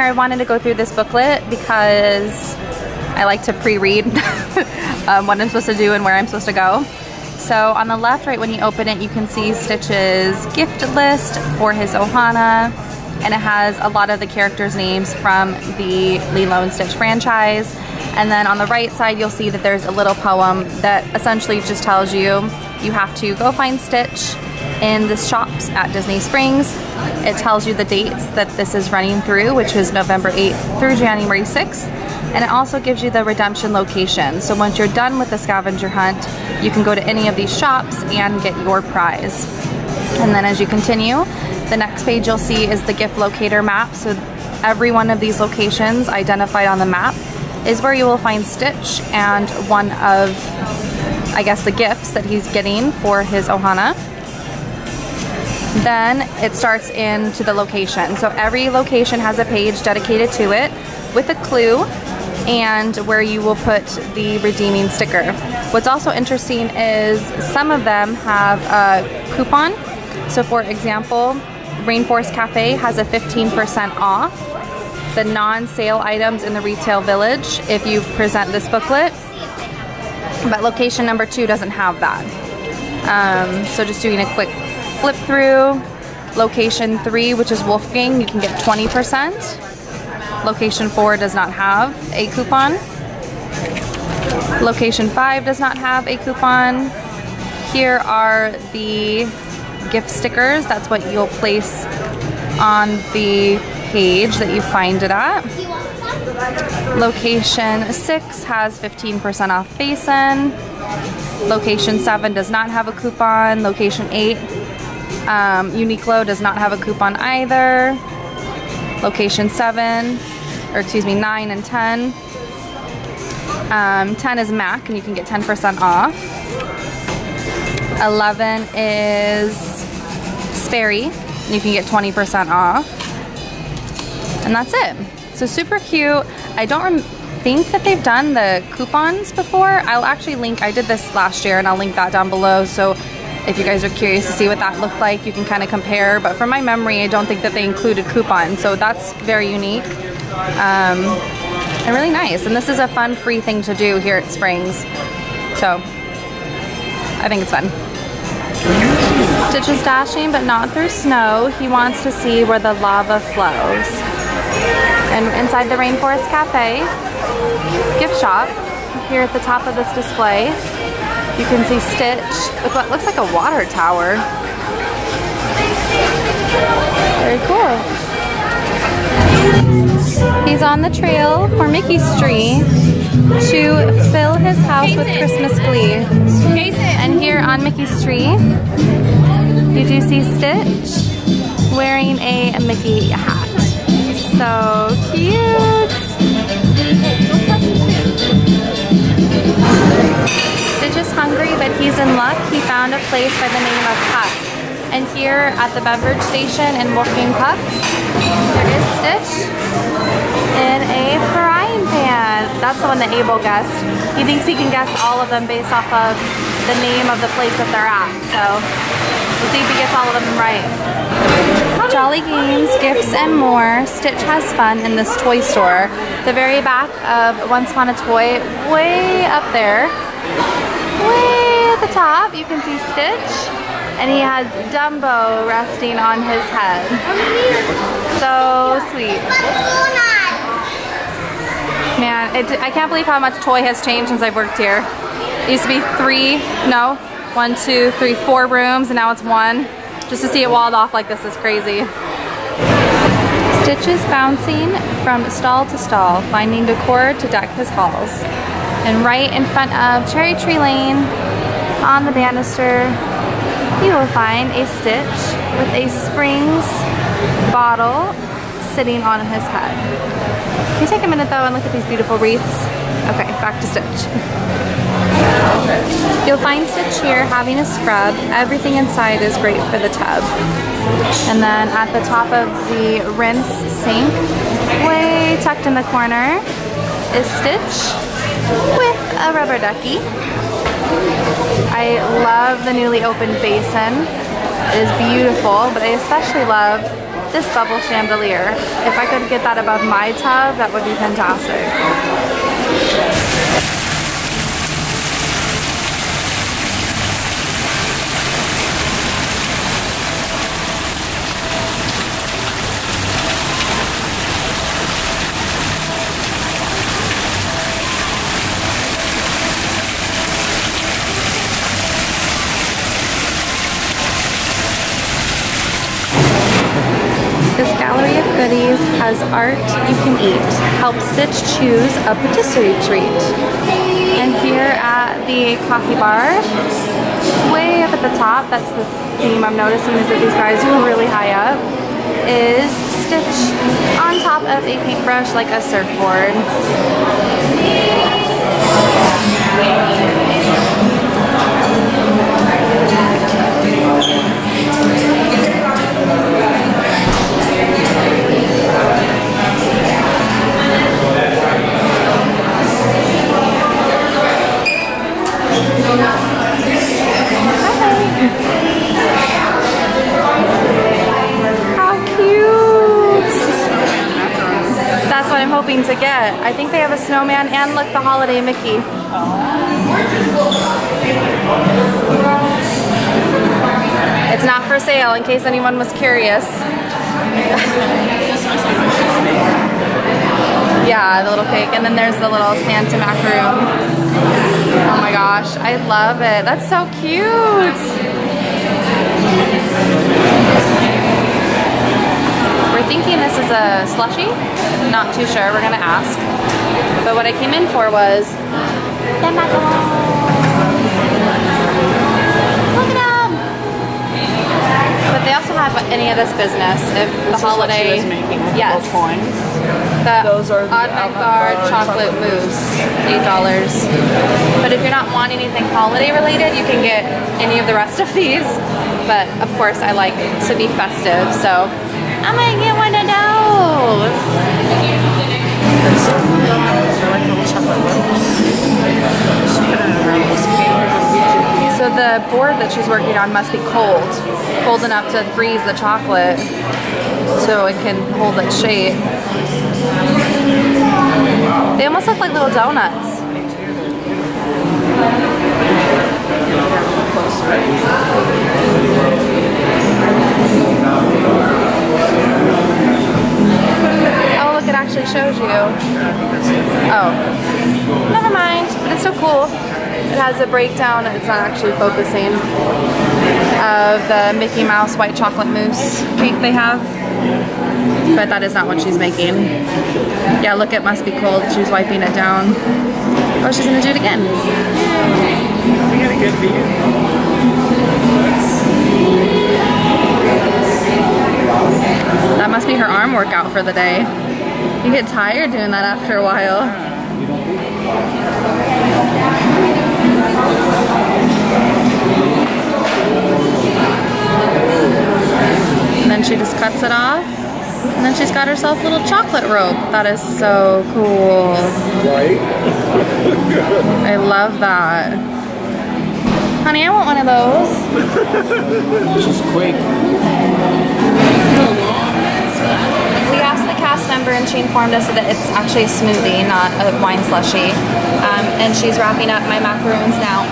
here, I wanted to go through this booklet because I like to pre-read um, what I'm supposed to do and where I'm supposed to go. So on the left, right when you open it, you can see Stitch's gift list for his Ohana. And it has a lot of the characters' names from the Lilo and Stitch franchise. And then on the right side, you'll see that there's a little poem that essentially just tells you you have to go find Stitch in the shops at Disney Springs. It tells you the dates that this is running through, which is November 8th through January 6th. And it also gives you the redemption location. So once you're done with the scavenger hunt, you can go to any of these shops and get your prize. And then as you continue, the next page you'll see is the gift locator map. So every one of these locations identified on the map is where you will find Stitch and one of, I guess, the gifts that he's getting for his Ohana. Then it starts into the location. So every location has a page dedicated to it with a clue and where you will put the redeeming sticker. What's also interesting is some of them have a coupon. So for example, Rainforest Cafe has a 15% off the non-sale items in the retail village if you present this booklet. But location number two doesn't have that. Um, so just doing a quick flip through. Location three, which is Wolfgang, you can get 20%. Location four does not have a coupon. Location five does not have a coupon. Here are the gift stickers. That's what you'll place on the page that you find it at. Location 6 has 15% off Basin. Location 7 does not have a coupon. Location 8, um, Uniqlo does not have a coupon either. Location 7, or excuse me, 9 and 10. Um, 10 is MAC and you can get 10% off. 11 is Sperry and you can get 20% off and that's it. So super cute. I don't think that they've done the coupons before. I'll actually link, I did this last year and I'll link that down below. So if you guys are curious to see what that looked like, you can kind of compare. But from my memory, I don't think that they included coupons. So that's very unique um, and really nice. And this is a fun, free thing to do here at Springs. So I think it's fun. Stitch is dashing, but not through snow. He wants to see where the lava flows. And inside the Rainforest Cafe gift shop, here at the top of this display, you can see Stitch with what looks like a water tower. Very cool. He's on the trail for Mickey's tree to fill his house with Christmas glee. And here on Mickey's tree, you do see Stitch wearing a Mickey hat so cute. Is hungry, but he's in luck. He found a place by the name of Puck. And here at the beverage station in Wolfgang Puck's, there is Stitch in a frying pan. That's the one that Abel guessed. He thinks he can guess all of them based off of the name of the place that they're at. So we'll see if he gets all of them right. Jolly Games, gifts, and more. Stitch has fun in this toy store. The very back of Once Upon a Toy, way up there, way at the top, you can see Stitch. And he has Dumbo resting on his head. So sweet. Man, it, I can't believe how much toy has changed since I've worked here. It used to be three, no, one, two, three, four rooms, and now it's one. Just to see it walled off like this is crazy. Stitches bouncing from stall to stall, finding decor to deck his halls. And right in front of Cherry Tree Lane, on the banister, you will find a Stitch with a Springs bottle sitting on his head. Can you take a minute though and look at these beautiful wreaths? Okay, back to Stitch. You'll find Stitch here having a scrub. Everything inside is great for the tub. And then at the top of the rinse sink, way tucked in the corner, is Stitch with a rubber ducky. I love the newly opened basin. It is beautiful, but I especially love this bubble chandelier. If I could get that above my tub, that would be fantastic. This gallery goodies has art you can eat. Help Stitch choose a patisserie treat. And here at the coffee bar, way up at the top, that's the theme I'm noticing is that these guys are really high up, is Stitch on top of a paintbrush like a surfboard. Snowman and look, the holiday Mickey. It's not for sale in case anyone was curious. yeah, the little cake. And then there's the little Santa macaroon. Oh my gosh, I love it. That's so cute. We're thinking this is a slushy. Not too sure. We're gonna ask. But what I came in for was the macarons. Look at them. But they also have any of this business. If the This is what holiday, she was making with yes, those coins. the Those are the avant-garde avant-garde chocolate chocolate mousse, eight dollars. But if you're not wanting anything holiday related, you can get any of the rest of these. But of course, I like to be festive, so I'm gonna get one of those. So the board that she's working on must be cold, cold enough to freeze the chocolate, so it can hold its shape. They almost look like little donuts. Oh, look, it actually shows you. Oh, never mind, but it's so cool. It has a breakdown, it's not actually focusing, of the Mickey Mouse white chocolate mousse cake they have. But that is not what she's making. Yeah, look, it must be cold. She's wiping it down. Oh, she's gonna do it again. We got a good view. That must be her arm workout for the day. You get tired doing that after a while. Herself a little chocolate rope. That is so cool. Right? I love that. Honey, I want one of those. Just quick. We asked the cast member and she informed us that it's actually a smoothie, not a wine slushy. Um, and she's wrapping up my macaroons now.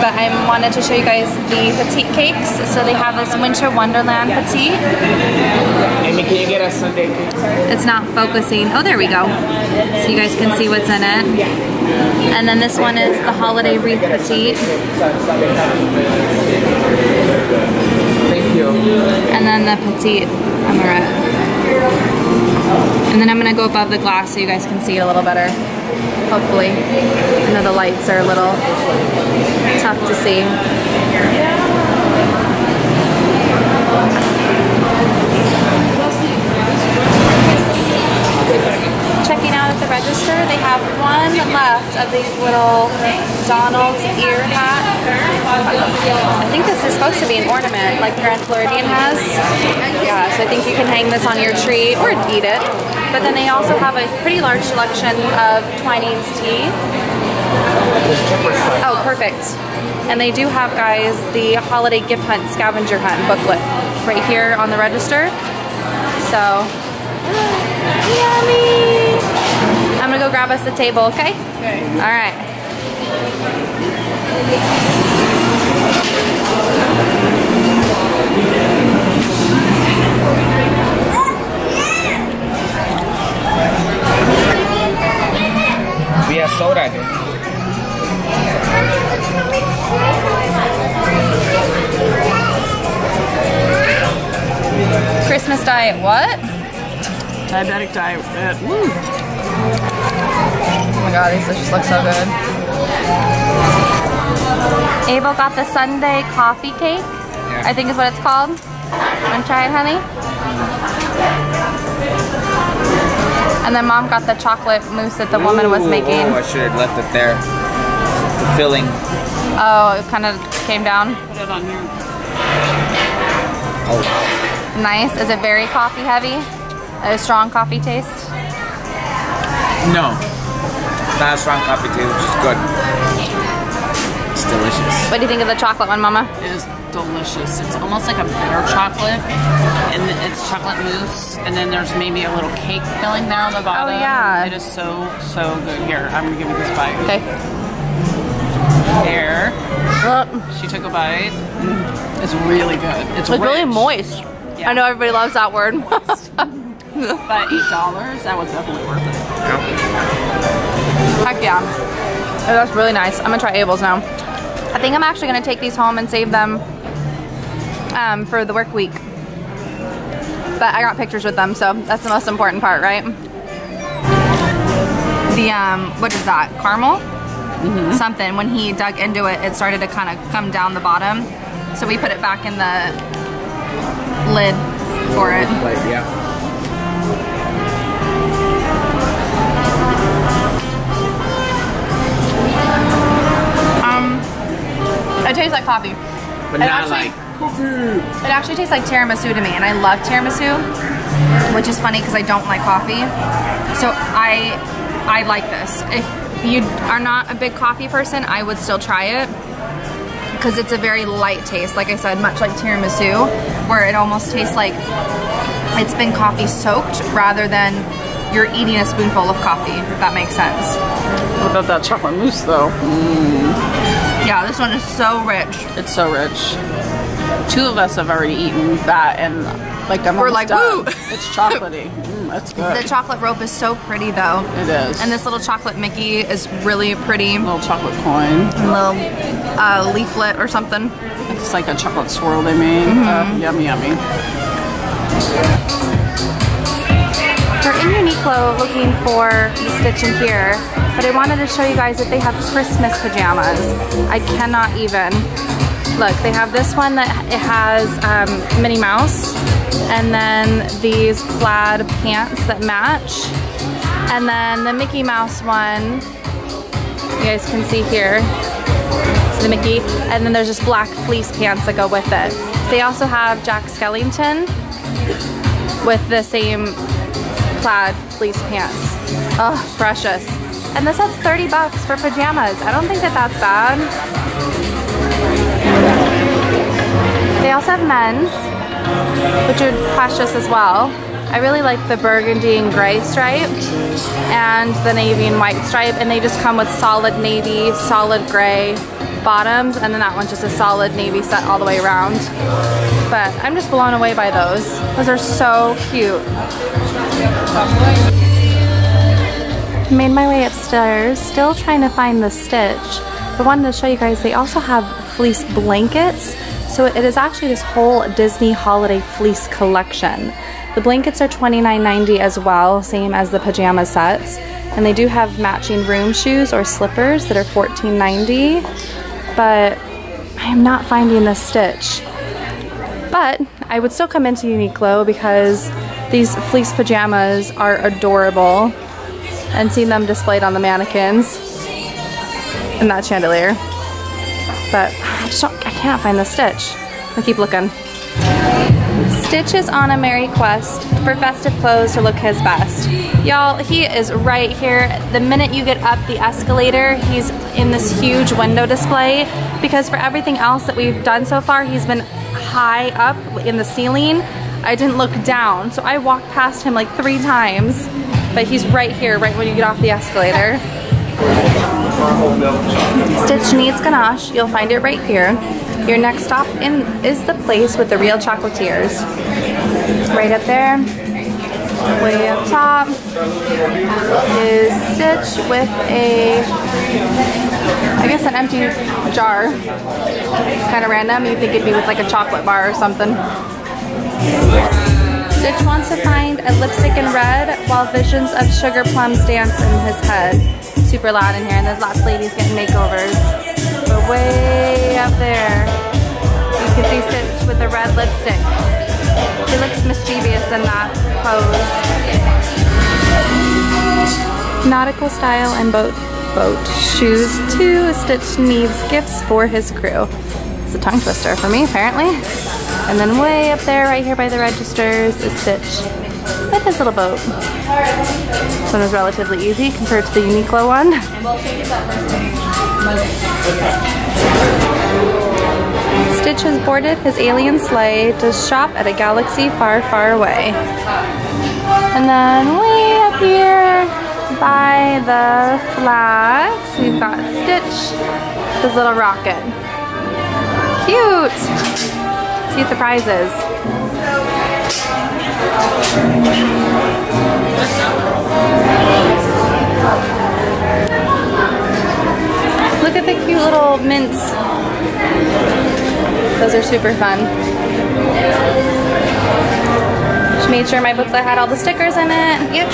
But I wanted to show you guys the petite cakes. So they have this Winter Wonderland petite. Can you get a Sunday? It's not focusing. Oh, there we go. So you guys can see what's in it. And then this one is the Holiday Wreath Petite. Thank you. And then the Petite Amorette. And then I'm gonna go above the glass so you guys can see it a little better. Hopefully. I know the lights are a little tough to see. Register, they have one left of these little Donald's ear hat. I think this is supposed to be an ornament like Grand Floridian has. Yeah, so I think you can hang this on your tree or eat it. But then they also have a pretty large selection of Twinings tea. Oh, perfect. And they do have, guys, the holiday gift hunt scavenger hunt booklet right here on the register. So, yummy! I'm gonna go grab us a table, okay? Okay. All right. We have soda here. Christmas diet, what? Diabetic diet. uh, Woo. Oh my god, these just look so good. Abel got the Sunday coffee cake, I think is what it's called. Wanna try it, honey? And then mom got the chocolate mousse that the woman was making. Oh, I should have left it there. The filling. Oh, it kind of came down. Put it on here. Oh, Nice. Is it very coffee heavy? A strong coffee taste? no. Not a strong coffee too, which is good. It's delicious. What do you think of the chocolate one, mama? It is delicious. It's almost like a bitter chocolate, and it's chocolate mousse, and then there's maybe a little cake filling there on the oh, bottom. Oh, yeah. It is so so good. Here, I'm gonna give you this bite. Okay. There, she took a bite. Mm, it's really good. It's, It's really moist. Yeah. I know everybody loves that word. But eight dollars, that was definitely worth it. Heck yeah. Oh, that's really nice. I'm gonna try Abel's now. I think I'm actually gonna take these home and save them um, for the work week. But I got pictures with them, so that's the most important part, right? The, um, what is that? Caramel? Something. When he dug into it, it started to kind of come down the bottom. So we put it back in the lid for it. Like, yeah. Um, it tastes like coffee. But It not actually- like coffee. It actually tastes like tiramisu to me, and I love tiramisu, which is funny because I don't like coffee. So I, I like this. If you are not a big coffee person, I would still try it because it's a very light taste. Like I said, much like tiramisu, where it almost tastes like it's been coffee soaked rather than you're eating a spoonful of coffee. If that makes sense. What about that chocolate mousse though? Yeah, this one is so rich. It's so rich. Two of us have already eaten that, and like I'm We're like, done. woo! It's chocolatey. Mm, that's good. The chocolate rope is so pretty though. it is. And this little chocolate Mickey is really pretty. little chocolate coin. A little uh, leaflet or something. It's like a chocolate swirl they made. Mm-hmm. Uh, yummy, yummy. We're in Uniqlo looking for the stitch in here, but I wanted to show you guys that they have Christmas pajamas. I cannot even. Look, they have this one that it has um, Minnie Mouse, and then these plaid pants that match, and then the Mickey Mouse one, you guys can see here, the Mickey, and then there's just black fleece pants that go with it. They also have Jack Skellington with the same plaid fleece pants. Oh, precious. And this has 30 bucks for pajamas. I don't think that that's bad. They also have men's, which are precious as well. I really like the burgundy and gray stripe and the navy and white stripe and they just come with solid navy, solid gray bottoms and then that one's just a solid navy set all the way around. But I'm just blown away by those. Those are so cute. Made my way upstairs, still trying to find the stitch. But wanted to show you guys, they also have fleece blankets. So it is actually this whole Disney holiday fleece collection. The blankets are $29.90 as well, same as the pajama sets. And they do have matching room shoes or slippers that are $14.90. But I am not finding the stitch. But I would still come into Uniqlo because these fleece pajamas are adorable and seeing them displayed on the mannequins and that chandelier. But I just don't, I can't find the stitch. I keep looking. Stitch is on a merry quest for festive clothes to look his best. Y'all, he is right here. The minute you get up the escalator, he's in this huge window display because for everything else that we've done so far, he's been high up in the ceiling. I didn't look down, so I walked past him like three times, but he's right here, right when you get off the escalator. Stitch needs ganache. You'll find it right here. Your next stop in is the place with the real chocolatiers. Right up there, way up top, is Stitch with a, I guess an empty jar. Kind of random. You'd think it'd be with like a chocolate bar or something. Stitch wants to find a lipstick in red while visions of sugar plums dance in his head. Super loud in here and there's lots of ladies getting makeovers. But way up there, you can see Stitch with the red lipstick. He looks mischievous in that pose. Nautical style and boat boat shoes too. Stitch needs gifts for his crew. It's a tongue twister for me apparently. And then way up there, right here by the registers, is Stitch with his little boat. This one is relatively easy compared to the Uniqlo one. Stitch has boarded his alien sleigh to shop at a galaxy far, far away. And then way up here by the flags, we've got Stitch, his little rocket. Cute! see what the prize is. Look at the cute little mints. Those are super fun. She made sure my booklet had all the stickers in it. Yep.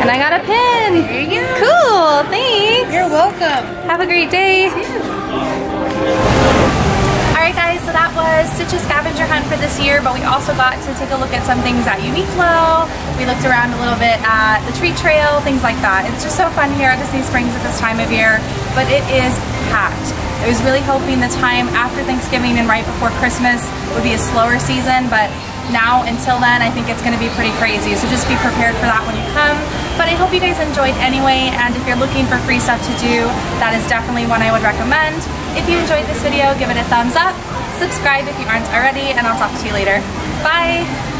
And I got a pin. There you go. Cool, thanks. You're welcome. Have a great day. That was Stitch's scavenger hunt for this year, but we also got to take a look at some things at Uniqlo. We looked around a little bit at the tree trail, things like that. It's just so fun here at Disney Springs at this time of year, but it is packed. I was really hoping the time after Thanksgiving and right before Christmas would be a slower season, but now until then I think it's going to be pretty crazy so just be prepared for that when you come but I hope you guys enjoyed anyway and if you're looking for free stuff to do that is definitely one I would recommend if you enjoyed this video, give it a thumbs up, subscribe if you aren't already, and I'll talk to you later. Bye!